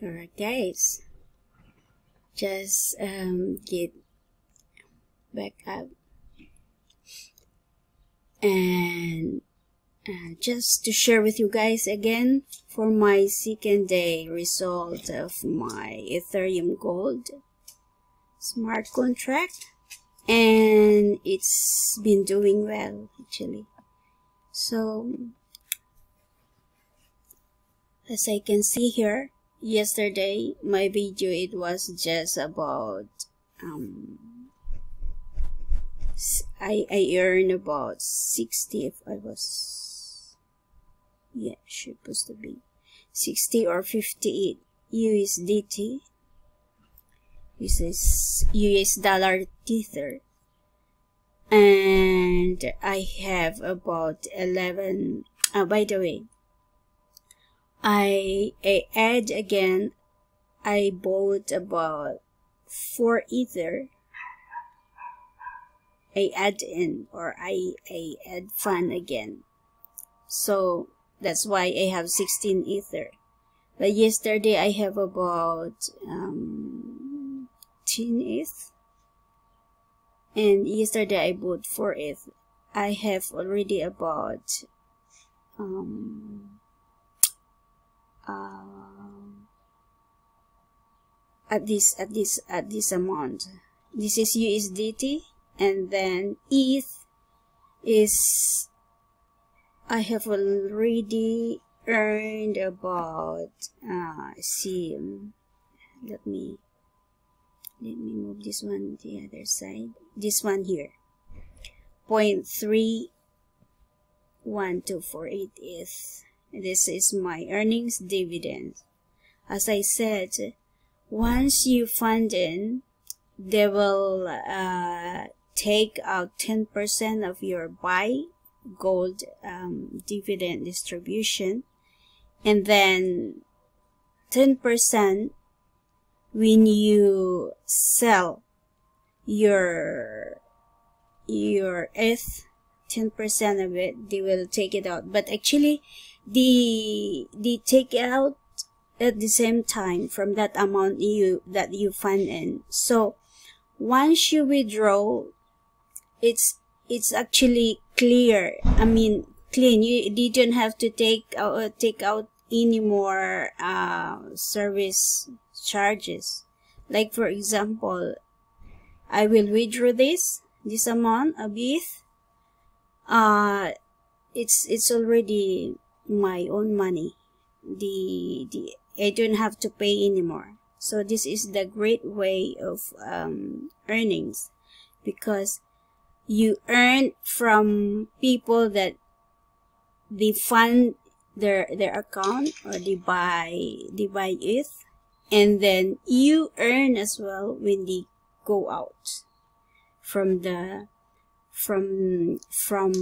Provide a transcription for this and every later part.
Alright guys, just um, get back up. And uh, just to share with you guys again for my second day result of my Ethereum Gold smart contract and it's been doing well actually. So as I can see here yesterday my video it was just about um I I earned about 60 if I was yeah supposed to be 60 or 58 USDT this is US dollar tether. And I have about 11 uh, by the way I, I add again I bought about four ether. I add in or I, I add fun again. So that's why I have 16 ether. But yesterday I have about um, 10 ETH. And yesterday I bought 4 ETH. I have already about um, uh, at this at this at this amount. This is USDT and then ETH is I have already earned about uh see let me let me move this one to the other side. This one here. Point three this is my earnings dividend. As I said, once you fund in, they will uh, take out 10% of your buy gold um, dividend distribution and then 10% when you sell your your ETH 10% of it they will take it out but actually the the take out at the same time from that amount you that you fund in. So once you withdraw it's it's actually clear i mean clean. You didn't have to take uh, take out any more uh, service charges. Like for example i will withdraw this this amount a bit. Uh it's it's already my own money. The the i don't have to pay anymore. So this is the great way of um, earnings. Because you earn from people that they fund their their account or they buy they buy it. And then you earn as well when they go out from the from from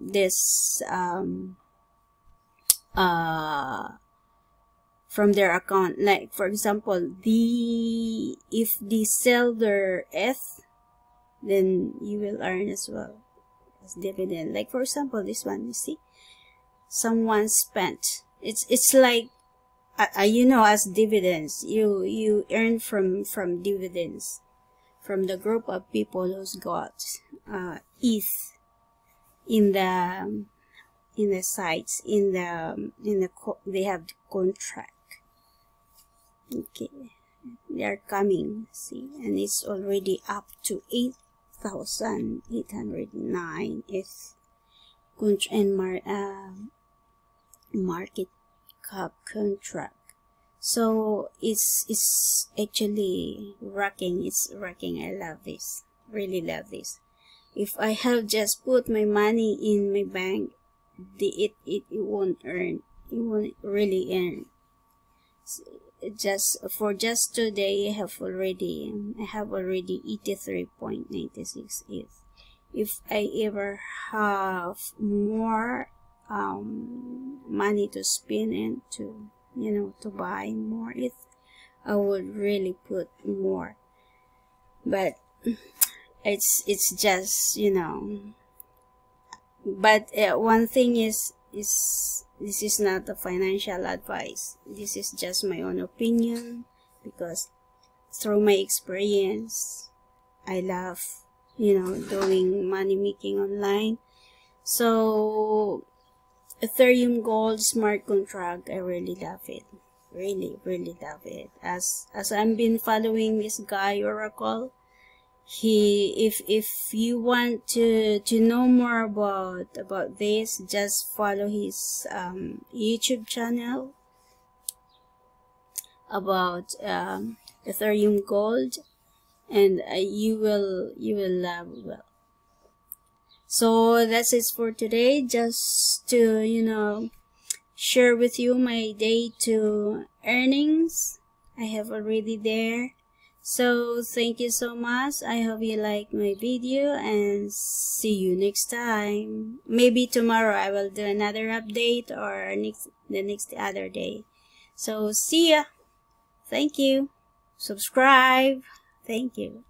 this um, uh, from their account. Like for example, the if they sell their ETH, then you will earn as well as dividend. Like for example, this one, you see, someone spent. It's it's like uh, you know as dividends you you earn from from dividends from the group of people who's got uh, ETH in the in the sites in the in the they have the contract. Okay. They are coming see and it's already up to 8809 is and mar uh, market cap contract. So it's it's actually rocking it's rocking. I love this really love this. If i have just put my money in my bank the it, it it won't earn it won't really earn. Just for just today I have already I have already 83.96 if if I ever have more um, money to spend and to you know to buy more it I would really put more. But it's it's just you know but uh, one thing is is this is not a financial advice. This is just my own opinion because through my experience i love you know doing money making online. So ethereum gold smart contract i really love it. Really really love it. As as i've been following this guy oracle he if if you want to to know more about about this just follow his um, youtube channel about um, ethereum gold and uh, you will you will love well. So that's it for today. Just to you know share with you my day to earnings. I have already there so thank you so much. I hope you like my video and see you next time. Maybe tomorrow I will do another update or next the next other day. So see ya. Thank you. Subscribe. Thank you.